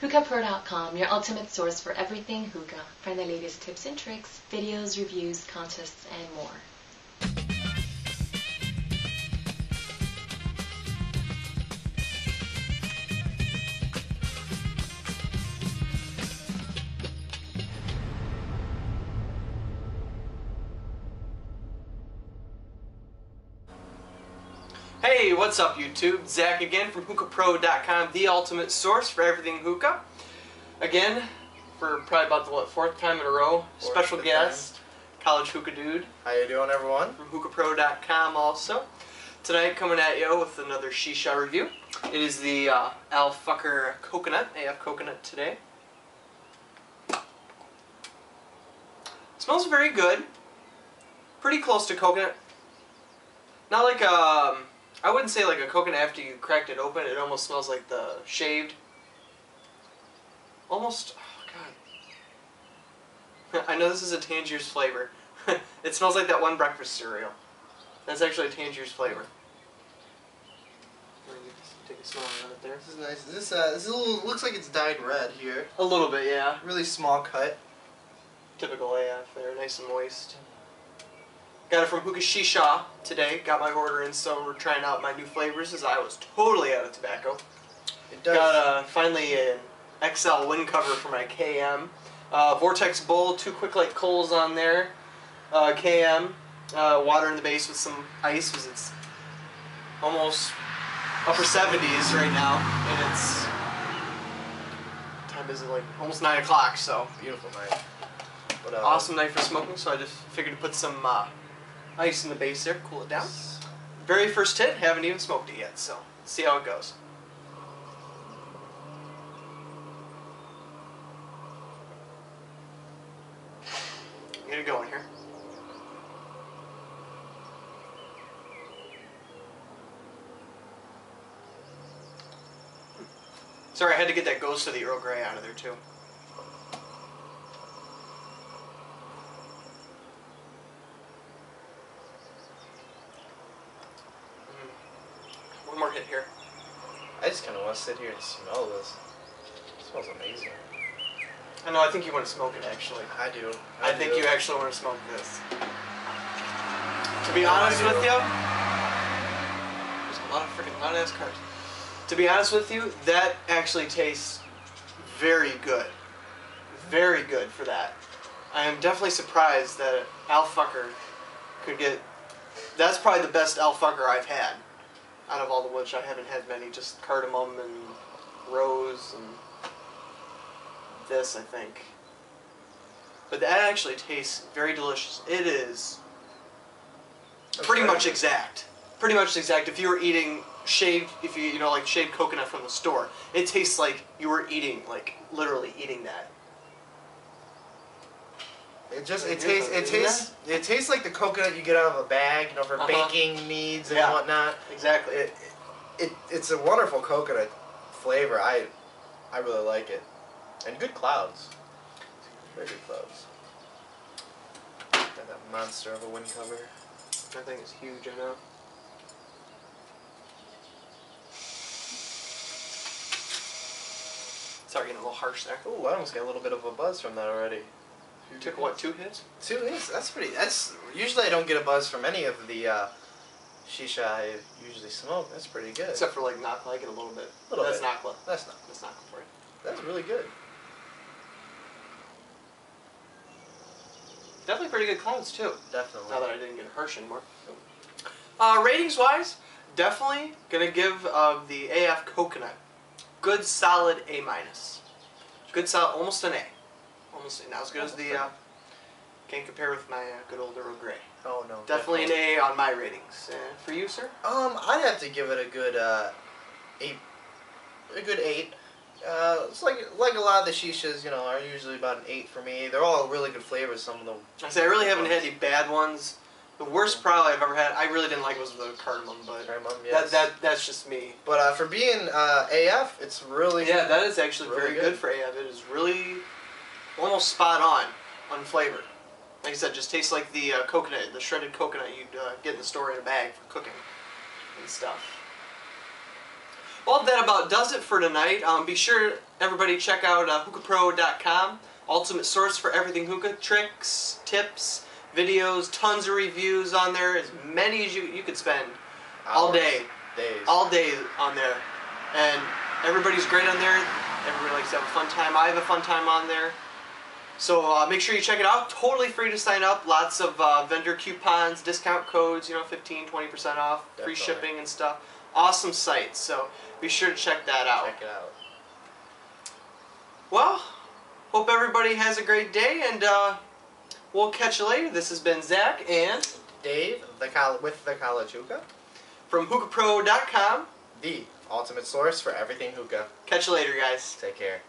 HookahPro.com, your ultimate source for everything hookah. Find the latest tips and tricks, videos, reviews, contests, and more. Hey, what's up YouTube? Zach again from hookahpro.com, the ultimate source for everything hookah. Again, for probably about the what, fourth time in a row, Fourth special time. guest, college hookah dude How you doing, everyone? from hookahpro.com also. Tonight coming at you with another shisha review. It is the uh, Al Fakher Coconut, AF Coconut today. smells very good. Pretty close to coconut. Not like um, I wouldn't say like a coconut after you cracked it open. It almost smells like the shaved. Almost, oh god. I know this is a Tangiers flavor. it smells like that one breakfast cereal. That's actually a Tangiers flavor. Take a smell of there. This is nice. This uh, this is a little, looks like it's dyed red here. A little bit, yeah. Really small cut. Typical AF there, nice and moist. Got it from Hookah Shisha today. Got my order in, so we're trying out my new flavors as I was totally out of tobacco. It does. Got uh, finally an XL wind cover for my KM. Uh, Vortex bowl, two quick light coals on there. Uh, KM, uh, water in the base with some ice because it's almost upper 70s right now, and it's time is it like almost nine o'clock. So beautiful night. But, uh, awesome night for smoking. So I just figured to put some uh, ice in the base there, cool it down. Very first hit, haven't even smoked it yet, so see how it goes. Get it going here. Sorry, I had to get that ghost of the Earl Grey out of there too. Hit here. I just kind of want to sit here and smell this. It smells amazing. I know, I think you want to smoke it actually. I do. I think do. you actually want to smoke this. To be No, honest with you, there's a lot of freaking loud ass cars. To be honest with you, that actually tastes very good. Very good for that. I am definitely surprised that Al Fakher could get. That's probably the best Al Fakher I've had. Out of all the which I haven't had many, just cardamom and rose and this, I think. But that actually tastes very delicious. It is pretty Okay. much exact. Pretty much exact. If you were eating shaved, if you you know like shaved coconut from the store, it tastes like you were eating like literally eating that. It just it Here's tastes it isn't tastes it tastes like the coconut you get out of a bag, you know, for Uh-huh. baking needs and Yeah. whatnot. Exactly. It, it it's a wonderful coconut flavor. I I really like it, and good clouds. Very good clouds. Got that monster of a wind cover. That thing is huge. I know. Sorry, getting a little harsh there. Ooh, I almost got a little bit of a buzz from that already. Took what two hits? Two hits. That's pretty. That's usually I don't get a buzz from any of the uh, shisha I usually smoke. That's pretty good. Except for like Nakhla, I get a little bit. Little That's bit. Nakhla. that's not. That's Nakhla for you. That's really good. Definitely pretty good clouds too. Definitely. Now that I didn't get harsh anymore. Uh, ratings wise, definitely gonna give uh, the AF Coconut good solid A minus. Good solid, almost an A. Almost not as good as the. Uh, can't compare with my uh, good old Earl Grey. oh no. Definitely an A on my ratings. Uh, for you, sir? Um, I'd have to give it a good uh, eight. A good eight. Uh, it's like like a lot of the shishas, you know, are usually about an eight for me. They're all really good flavors. Some of them. I say I really haven't had any bad ones. The worst probably I've ever had, I really didn't like was the cardamom, but Cardamom, that, yes. that that's just me. But uh, for being uh, AF, it's really Yeah, that is actually Really very good. good. for AF. It is really almost spot on on flavor. Like I said, just tastes like the uh, coconut, the shredded coconut you'd uh, get in the store in a bag for cooking and stuff. Well, that about does it for tonight. Um, be sure everybody check out uh, hookahpro.com, ultimate source for everything hookah tricks, tips, videos, tons of reviews on there, as many as you you could spend all day, Days. all day on there, and everybody's great on there. Everybody likes to have a fun time. I have a fun time on there. So uh, make sure you check it out. Totally free to sign up. Lots of uh, vendor coupons, discount codes. You know, 15, 20 percent off, free shipping and stuff. Awesome site. So be sure to check that out. Check it out. Well, hope everybody has a great day, and uh, we'll catch you later. This has been Zach and Dave, the col- with the College Hookah, from hookahpro.com. the ultimate source for everything hookah. Catch you later, guys. Take care.